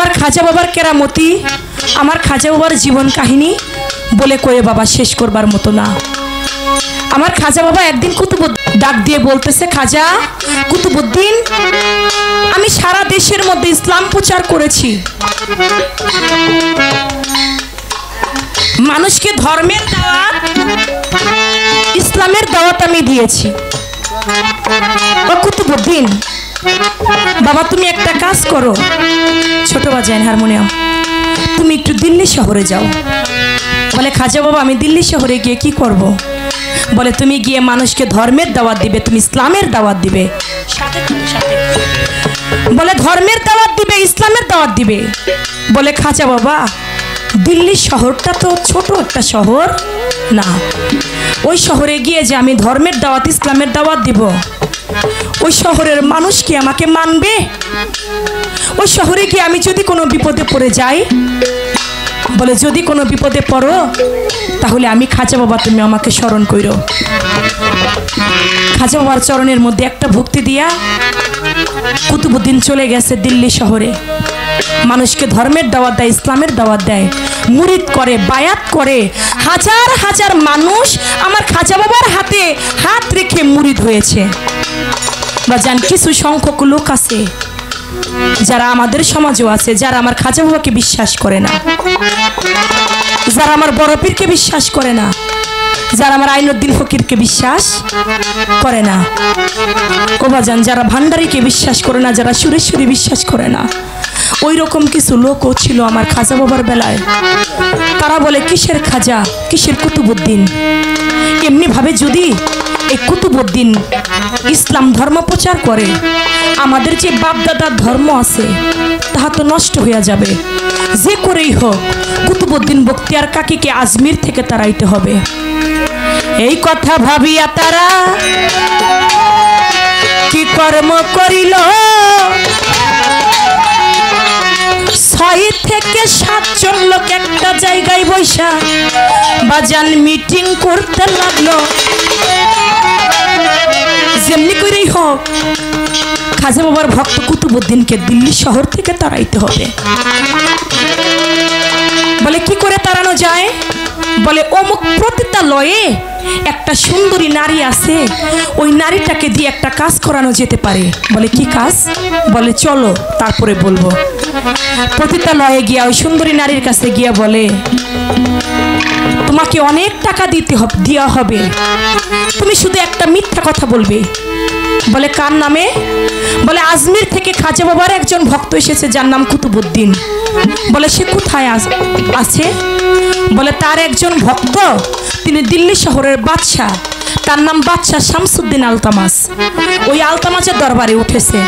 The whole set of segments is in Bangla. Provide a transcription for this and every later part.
আমার খাজা বাবার কেরামতি, আমার খাজা বাবার জীবন কাহিনী বলে কয়ে বাবা শেষ করবার মতো না। আমার খাজা বাবা একদিন কুতুব ডাক দিয়ে বলতেছে, খাজা, কুতুবুদ্দিন, আমি সারা দেশের মধ্যে ইসলাম প্রচার করেছি। মানুষকে ধর্মের দাওয়াত, ইসলামের দাওয়াত আমি দিয়েছি। কুতুবুদ্দিন বাবা, তুমি একটা কাজ করো। ছোট বাজায় হারমোনিয়াম। তুমি একটু দিল্লি শহরে যাও। বলে, খাজা বাবা, আমি দিল্লি শহরে গিয়ে কি করব। বলে, তুমি গিয়ে মানুষকে ধর্মের দাওয়াত দিবে, তুমি ইসলামের দাওয়াত দিবে। বলে, ধর্মের দাওয়াত দিবে, ইসলামের দাওয়াত দিবে। বলে, খাজা বাবা, দিল্লি শহরটা তো ছোট একটা শহর। না ওই শহরে গিয়ে যে আমি ধর্মের দাওয়াত, ইসলামের দাওয়াত দিব। ওই শহরের মানুষ কি আমাকে মানবে? ওই শহরে গিয়ে আমি যদি কোনো বিপদে পড়ে যাই, বলে যদি কোনো বিপদে পড়ো, তাহলে আমি খাজা বাবা তুমি আমাকে স্মরণ করো খাজা বাবার চরণের মধ্যে একটা ভক্তি দিয়া কুতুবুদ্দিন চলে গেছে দিল্লি শহরে। মানুষকে ধর্মের দাওয়াত দেয়, ইসলামের দাওয়াত দেয়। মুরিদ করে, বায়াত করে। হাজার হাজার মানুষ আমার খাজা বাবার হাতে হাত রেখে মুরিদ হয়েছে। বা যান কিছু সংখ্যক লোক আছে যারা আমাদের সমাজও আছে, যারা আমার খাজা বাবাকে বিশ্বাস করে না। যারা আমার বড় পীরকে বিশ্বাস করে না। যারা আমার আইনুদ্দিন ফকিরকে বিশ্বাস করে না। কোবাজান যারা ভান্ডারীকে বিশ্বাস করে না, যারা সুরেশ্বরী বিশ্বাস করে না। ওই রকম কিছু লোকও ছিল আমার খাজা বাবার বেলায়। তারা বলে, কিসের খাজা? কিসের কুতুবুদ্দিন? এমনি ভাবে যদি এই কুতুবুদ্দিন ইসলাম ধর্ম প্রচার করে, আমাদের যে বাপদাদার ধর্ম আছে, তাহা তো নষ্ট হইয়া যাবে। যে করেই হোক, কুতুবুদ্দিন বক্তিয়ার কাকিকে আজমির থেকে তাড়াইতে হবে। এই কথা ভাবিয়া তারা কি কর্ম করিল? থেকে সাতজন লোক একটা জায়গায় বৈশা বাজান মিটিং করতে লাগল। যেমনি করেই হোক, খাজা বাবার ভক্ত কুতুবুদ্দিনকে দিল্লি শহর থেকে তাড়াইতে হবে। বলে, কি করে তাড়ানো যায়? বলে, অমুক প্রতিতালয়ে একটা সুন্দরী নারী আছে, ওই নারীটাকে দিয়ে একটা কাজ করানো যেতে পারে। বলে, কি কাজ? বলে, চলো, তারপরে বলব। প্রতিতালয়ে গিয়া ওই সুন্দরী নারীর কাছে গিয়া বলে, তোমাকে অনেক টাকা দিতে দেওয়া হবে। তুমি শুধু একটা মিথ্যা কথা বলবে। বলে, কার নামে? বলে, আজমির থেকে খাজা বাবার একজন ভক্ত এসেছে, যার নাম কুতুবুদ্দিন বলে, সে কোথায় আছে? বলে, তার একজন ভক্ত, তিনি দিল্লি শহরের বাদশাহ। তার নাম বাদশাহ শামসুদ্দিন আলতামাস। ওই আলতামাসের দরবারে উঠেছে।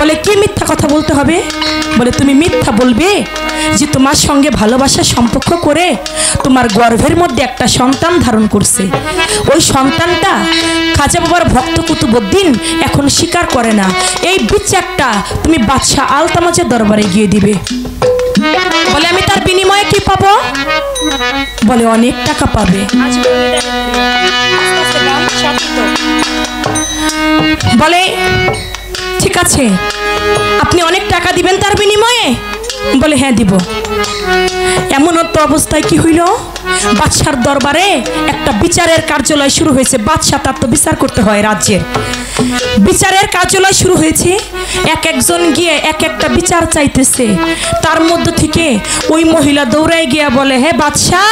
বলে, কি মিথ্যা কথা বলতে হবে? বলে, তুমি মিথ্যা বলবে যে তোমার সঙ্গে ভালোবাসার সম্পর্ক করে তোমার গর্ভের মধ্যে একটা সন্তান ধারণ করছে। ওই সন্তানটা খাজা বাবার ভক্ত কুতুবুদ্দিন এখন স্বীকার করে না। এই বিচারটা তুমি বাদশাহ আলতামাজের দরবারে গিয়ে দিবে। বলে, আমি তার বিনিময়ে কি পাবো? বলে অনেক টাকা পাবে। বলে ঠিক আছে আপনি অনেক টাকা দিবেন তার বিনিময়ে? বলে হ্যাঁ দিব। এমন তো অবস্থায় কি হইল? বাদশার দরবারে একটা বিচারের কার্যালয় শুরু হয়েছে। বাদশাহ তার তো বিচার করতে হয় রাজ্যের। বিচারের কার্যালয় শুরু হয়েছে, এক একজন গিয়ে এক একটা বিচার চাইতেছে। তার মধ্য থেকে ওই মহিলা দৌড়ায় গিয়া বলে, হে বাদশাহ,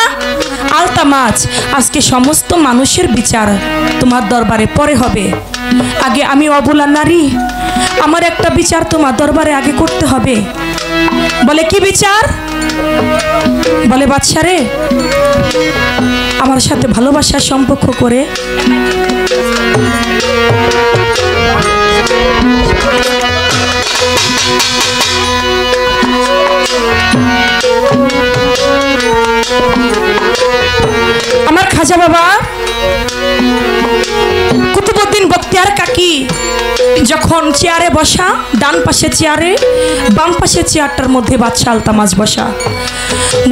আলতা মাছ, আজকে সমস্ত মানুষের বিচার তোমার দরবারে পরে হবে। আগে আমি অবলা নারী, আমার একটা বিচার তোমার দরবারে আগে করতে হবে। বলে কি বিচার? বলে বাদশা রে আমার সাথে ভালোবাসার সম্পর্ক করে। আমার খাজা বাবা কুতুবুদ্দিন বক্তিয়ার কাকি। যখন চেয়ারে বসা, ডান পাশে চেয়ারে, বাম পাশে চেয়ারটার মধ্যে বাদশাহ আলতামাজ বসা।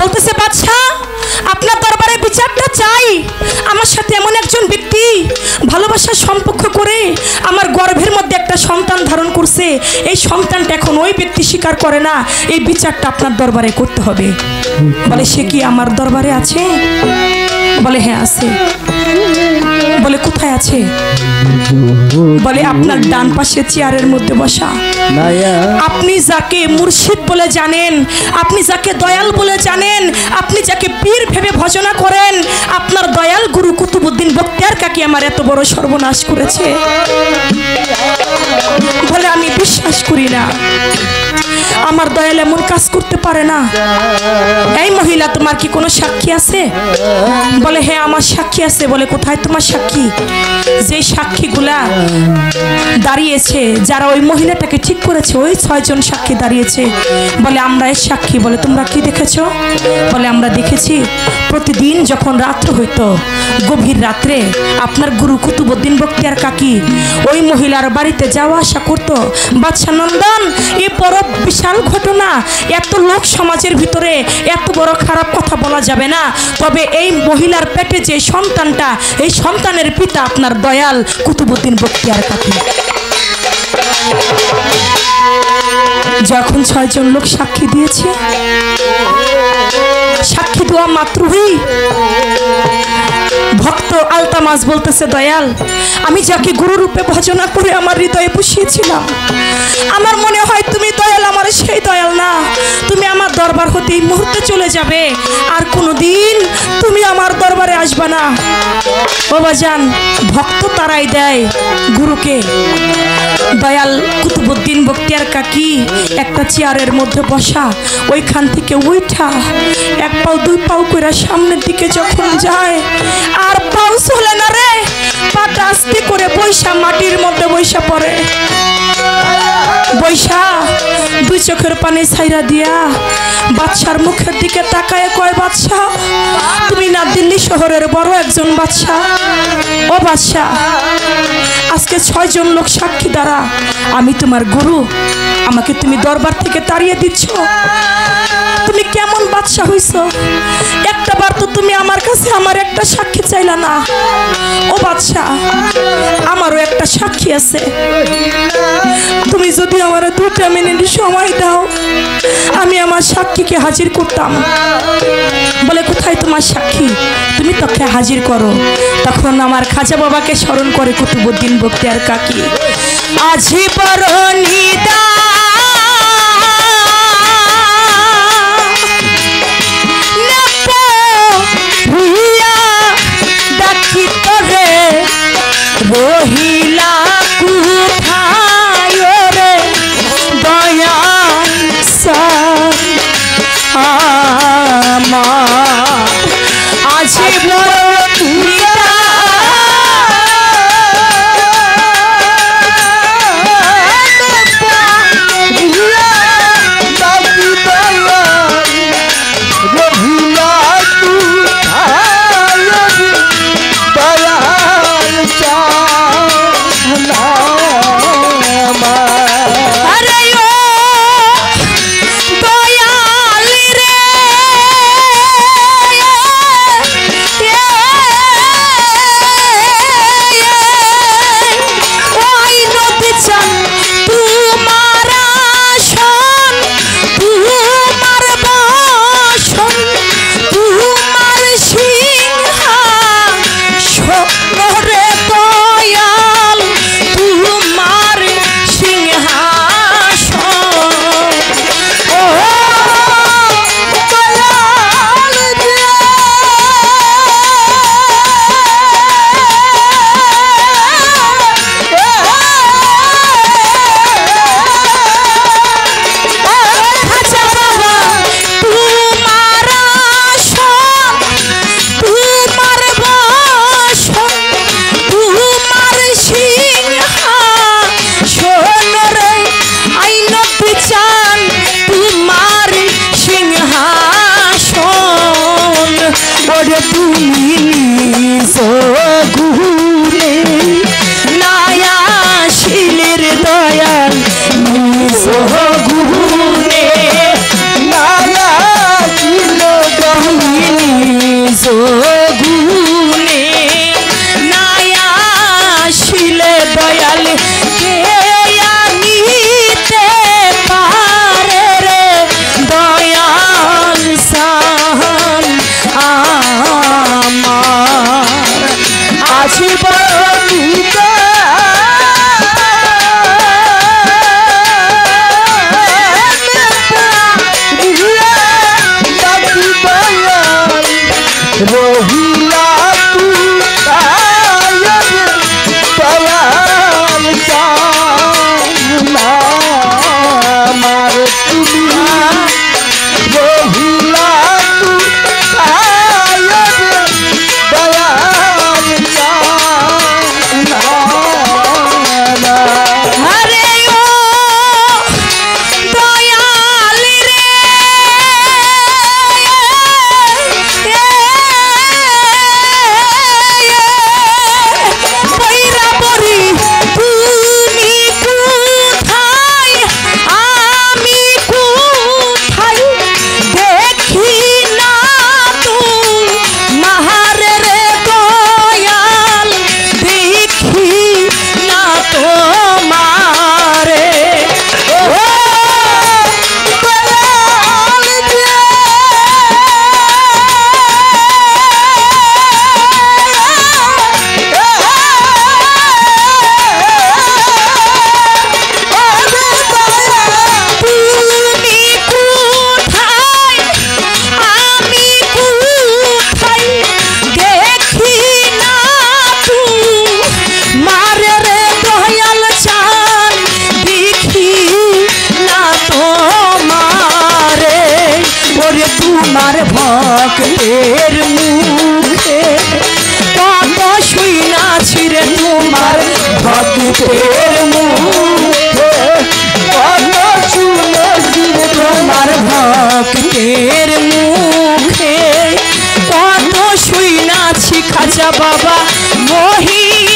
বলতেছে, বাদশাহ, আপনার দরবারে বিচারটা চাই। আমার সাথে এমন একজন ব্যক্তি ভালোবাসার সম্পর্ক করে আমার গর্ভের মধ্যে একটা সন্তান ধারণ করছে। এই সন্তানটা এখন ওই ব্যক্তি স্বীকার করে না। এই বিচারটা আপনার দরবারে করতে হবে। বলে, সে কি আমার দরবারে আছে? বলে হ্যাঁ আছে। বলে কোথায় আছে? বলে আপনার ডান পাশে চেয়ারের মধ্যে বসা। আপনি যাকে মুর্শিদ বলে জানেন আপনি যাকে দয়াল বলে জানেন আপনি যাকে পীর ভেবে ভজনা করেন আপনার দয়াল গুরু কুতুবুদ্দিন বক্তিয়ার কাকে আমার এত বড় সর্বনাশ করেছে। বলে আমি বিশ্বাস করি না। আমার দয়াল এমন কাজ করতে পারে না। এই মহিলা, তোমার কি কোনো সাক্ষী আছে? বলে হ্যাঁ আমার সাক্ষী আছে। বলে, কোথায় তোমার সাক্ষী? যে সাক্ষীগুলা দাঁড়িয়েছে, যারা ওই মহিলাটাকে ঠিক করেছে, ওই ছয়জন সাক্ষী দাঁড়িয়েছে। বলে, আমরা এর সাক্ষী। বলে, তোমরা কি দেখেছ? বলে, আমরা দেখেছি। প্রতিদিন যখন রাত্র হইতো, গভীর রাত্রে আপনার গুরু কুতুবুদ্দিন বক্তিয়ার কাকি ওই মহিলার বাড়িতে যাওয়া আসা করতো। বাদশা নন্দন, এ বড় বিশাল ঘটনা। এত লোক সমাজের ভিতরে এত বড় খারাপ কথা বলা যাবে না। তবে এই মহিলার পেটে যে সন্তানটা, এই সন্তানের পিতা আপনার দয়াল কুতুবুদ্দিন বক্তিয়ার কাকি। যখন ছয়জন লোক সাক্ষী দিয়েছে সাক্ষী দেওয়া মাত্রই ভক্ত আলতামাজ বলতেছে, দয়াল, আমি যাকে গুরু রূপে ভজনা করে আমার হৃদয়ে বসিয়েছিলাম আমার মনে হয় তুমি দয়াল, আমার সেই দয়াল না। তুমি আমার দরবার হতে এই মুহূর্তে চলে যাবে, আর কোনোদিন তুমি আমার দরবারে আসবে না। ও বাজান, ভক্ত তারাই দেয় গুরুকে। দয়াল কুতুবুদ্দিন বক্তিয়ার কাকি, একটা চেয়ারের মধ্যে বসা, ওইখান থেকে উঠা এক পাও, দুই পাও করে সামনের দিকে যখন যায়, আর পাও চলে না রে, পাটা আস্তে করে বৈশা মাটির মধ্যে বৈশা পড়ে। বৈশা, দুই চোখের পানি ছাইরা দিয়া বাদশার মুখের দিকে তাকায় কয়, বাদশা, তুমি না দিল্লি শহরের বড় একজন বাদশা? ও বাদশা, আজকে ছয়জন লোক সাক্ষী দ্বারা আমি তোমার গুরু। আমাকে তুমি দরবার থেকে তাড়িয়ে দিচ্ছ। তুমি কেমন বাদশা হইছ? একটা বার তো তুমি আমার কাছে আমার একটা সাক্ষী চাইলা না। ও আমারও একটা সাক্ষী আছে। তুমি যদি আমার দুটা মিনিট সময় দাও, আমি আমার সাক্ষীকে হাজির করতাম। বলে, কোথায় তোমার সাক্ষী? তুমি তোকে হাজির করো। তখন আমার খাজা বাবাকে স্মরণ করে কুতুবুদ্দিন বক্তিয়ার কাকি, আজি বড় রহিলা কুঠায় রে? দয়া আমা আজি বড় Rohit. তোমার ভক্তের মুখে। কত শুইনাছি রে তোমার ভক্তের মুখে। কত শুনেছি রে তোমার ভক্তের মুখে। কত শুইনাছি খাজা বাবা মহিমায়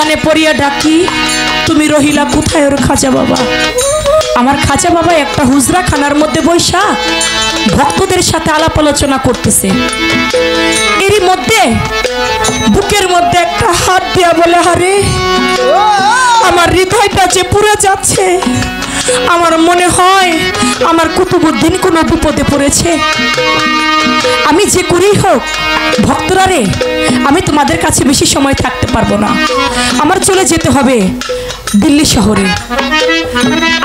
নিদানে পড়িয়া ডাকি, তুমি রহিলা কোথায় ওর খাঁচা বাবা? আমার খাঁচা বাবা একটা হুজরা খানার মধ্যে বৈশা ভক্তদের সাথে আলাপ আলোচনা করতেছে। এরই মধ্যে, বুকের মধ্যে একটা হাত দেয়া বলে হারে আমার হৃদয়টা যে পুরে যাচ্ছে আমার মনে হয় আমার কুতুবুদ্দিন কোনো বিপদে পড়েছে। আমি যে করেই হোক ভক্তরা রে আমি তোমাদের কাছে বেশি সময় থাকতে পারব না। আমার চলে যেতে হবে দিল্লি শহরে।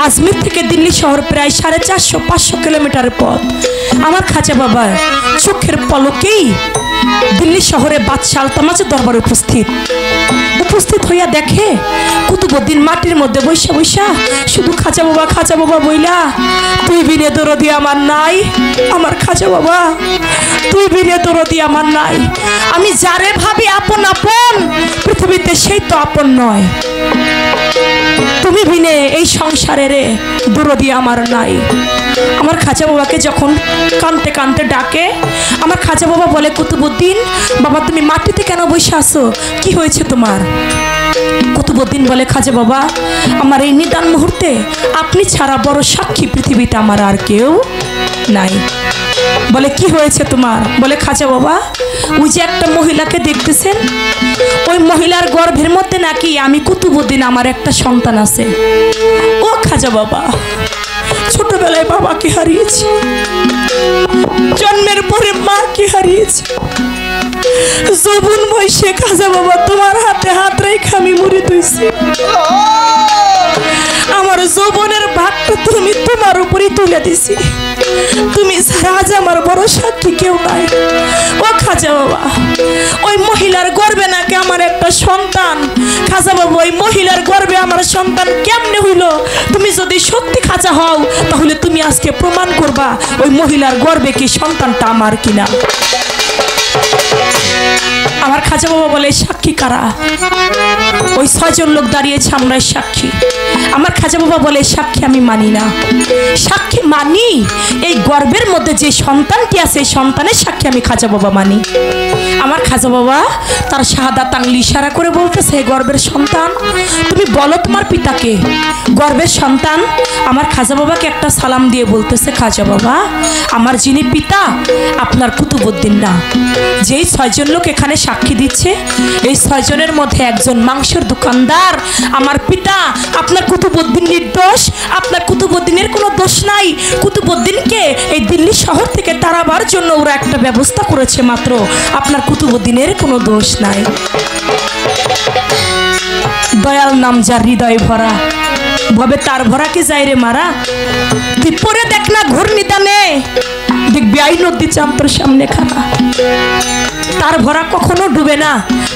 আজমির থেকে দিল্লি শহর প্রায় সাড়ে চারশো পাঁচশো কিলোমিটার পথ। আমার খাঁচা বাবার চোখের পলকেই দিল্লি শহরে বাদশাহ আলতামাজের দরবারে উপস্থিত। উপস্থিত হইয়া দেখে কুতুবুদ্দিন মাটির মধ্যে বৈশা বৈশা, শুধু খাঁচা বাবা খাঁচা বাবা বইলা, তুই বিনে দরদি আমার নাই, আমার খাঁচা বাবা, তুই বিনে দরদি আমার নাই। আমি যারে ভাবি আপন আপন, পৃথিবীতে সেই তো আপন নয়। তুমি বিনে এই সংসারে রে দরদি আমার নাই। আমার খাজা বাবাকে যখন কানতে কানতে ডাকে, আমার খাজা বাবা বলে কুতুবুদ্দিন বাবা তুমি মাটিতে কেন বসে আসো কি হয়েছে তোমার? কুতুবুদ্দিন বলে খাজা বাবা, আমার এই নিদান মুহূর্তে আপনি ছাড়া বড় সাক্ষী পৃথিবীতে আমার আর কেউ নাই। বলে, কি হয়েছে তোমার? বলে খাজা বাবা, ওই যে একটা মহিলাকে দেখতেছেন, ওই মহিলার গর্ভের মধ্যে নাকি আমি কুতুবুদ্দিন আমার একটা সন্তান আছে। ও খাজা বাবা ছোটবেলায় বাবাকে হারিয়েছি। জন্মের পরে মাকে হারিয়েছি। যৌবন বয়সে খাজা বাবা তোমার হাতে হাত রেখে আমি মরে তুইছি আমার যৌবনের ভাগটা তুমি তোমার উপরই তুলে দিছি তুমি ছাড়া আজ আমার বড় সাক্ষী কেউ নাই। ও খাজা বাবা, ওই মহিলার গর্বে নাকি আমার একটা সন্তান? খাজা বাবা, ওই মহিলার গর্বে আমার সন্তান কেমনে হইল? তুমি যদি সত্যি খাজা হও, তাহলে তুমি আজকে প্রমাণ করবা ওই মহিলার গর্বে কি সন্তানটা আমার কিনা। আমার খাজা বাবা বলে, সাক্ষী কারা? ওই ছয়জন লোক দাঁড়িয়েছে আমরা সাক্ষী। আমার খাজা বাবা বলে, সাক্ষী আমি মানি না। সাক্ষী মানি? এই গর্বের মধ্যে যে সন্তানটি আছে সন্তানের সাক্ষী আমি খাজা বাবা মানি। আমার খাজা বাবা তার শাহাদাত তাংলি ইশারা করে বলতেছে, "হে গর্বের সন্তান, তুমি বলো তোমার পিতাকে। গর্বের সন্তান আমার খাজা বাবাকে একটা সালাম দিয়ে বলতেছে, খাজা বাবা, আমার যিনি পিতা, আপনার কুতুবুদ্দিন না। যেই ছয়জন লোক এখানে সাক্ষী দিচ্ছে, এই ছয়জনের মধ্যে একজন মাংসের দোকানদার। আমার পিতা, আপনার কুতুবুদ্দিন নির্দোষ, আপনার কুতুবুদ্দিনের কোনো দোষ নাই। কুতুবুদ্দিনকে এই দিল্লি শহর থেকে তাড়াবার জন্য ওরা একটা ব্যবস্থা করেছে মাত্র। আপনার কুতুবুদ্দিনের কোনো দোষ নাই। দয়াল নাম যার হৃদয় ভরা, ভবে তার ভরা কি যায় রে মারা। তুই পরে দেখ না ঘূর্ণি দামে দেখবি আই নদী চাম্পর সামনে খানা। তার ভরা কখনো ডুবে না,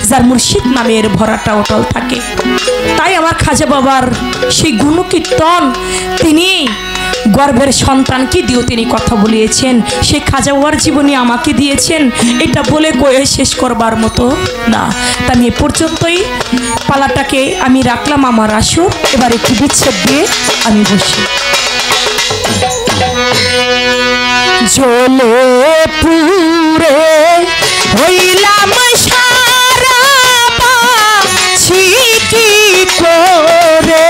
যার মুর্শিদ নামে এর ভরাটা অটল থাকে। তাই আমার খাজা বাবার সেই গুণকীর্তন, তিনি গর্ভের সন্তানকে দিয়েও তিনি কথা বলিয়েছেন। খাজা বাবার জীবনী আমাকে দিয়েছেন, এটা বলে কয়ে শেষ করবার মতো না। তা আমি এ পর্যন্তই, পালাটাকে আমি রাখলাম আমার আসো এবার একটু বিচ্ছেদ দিয়ে আমি বসি। জলে পুরে হইলাম সারা কি করে?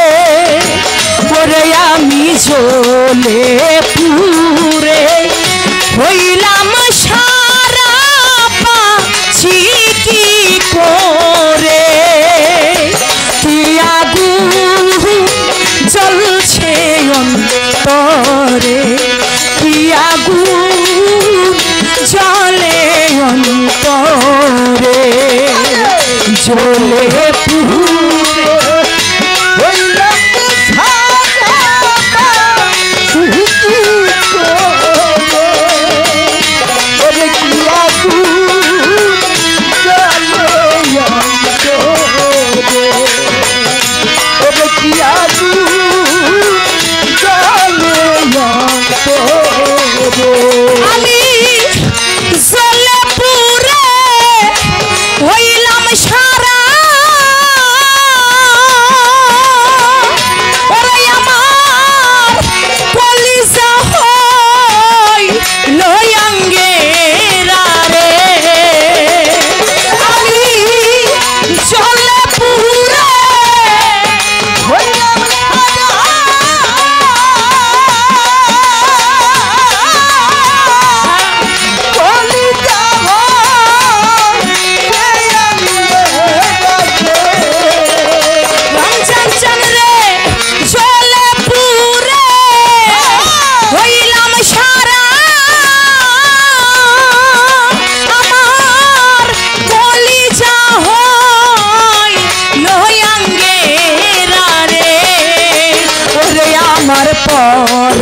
ওরে আমি জলে বলে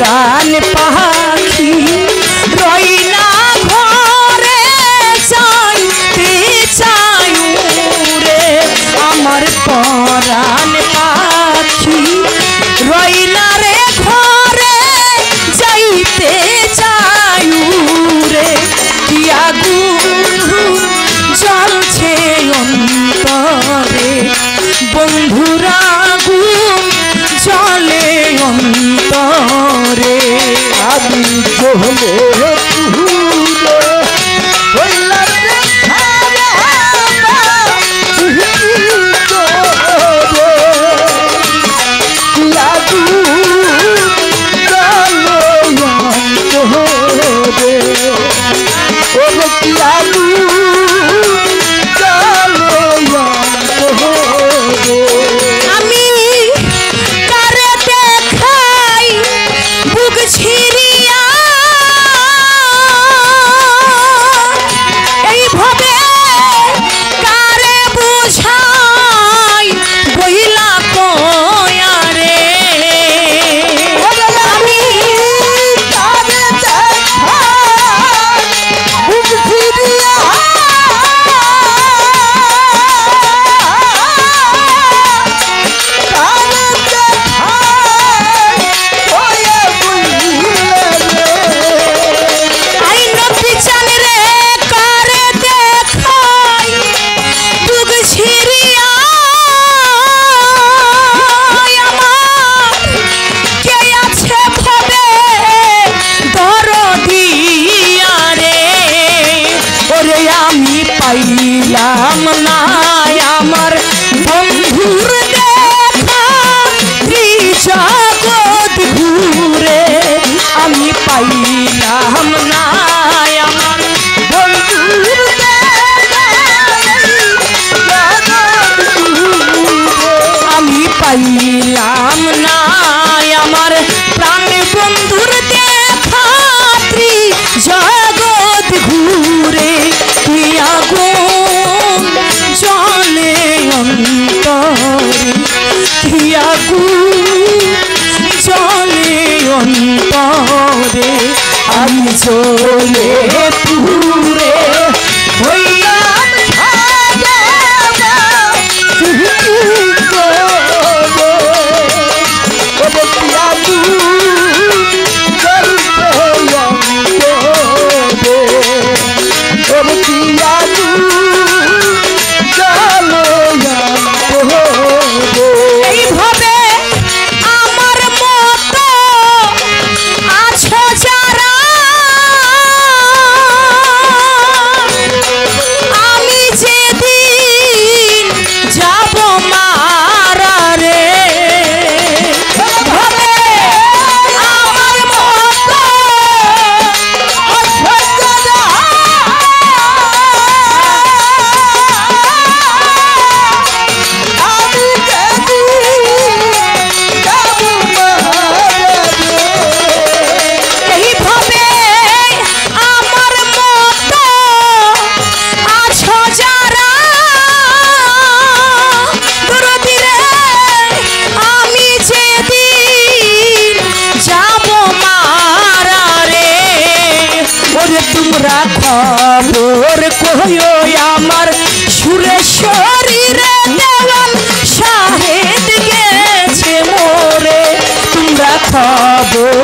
रान পাইলাম না আমার প্রাণ বন্ধুর দেখাত্রি জগৎ ঘুরে গো জলে অন্তরে? জলে অন্তরে? আমি চলে তোমরা খবর কহিও আমার সুরে শরীরে দেওয়াল শাহেদ গেছে মোরে। তোমরা খবর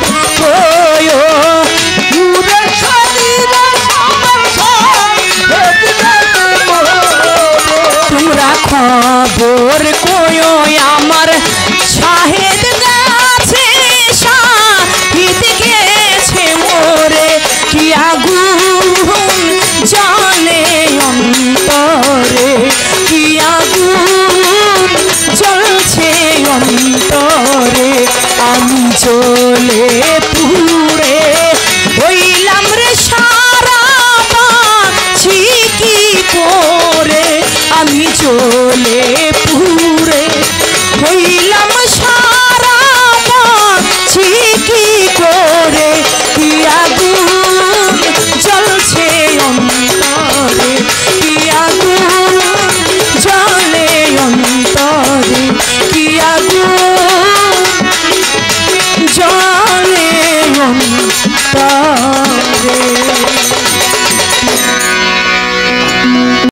চলে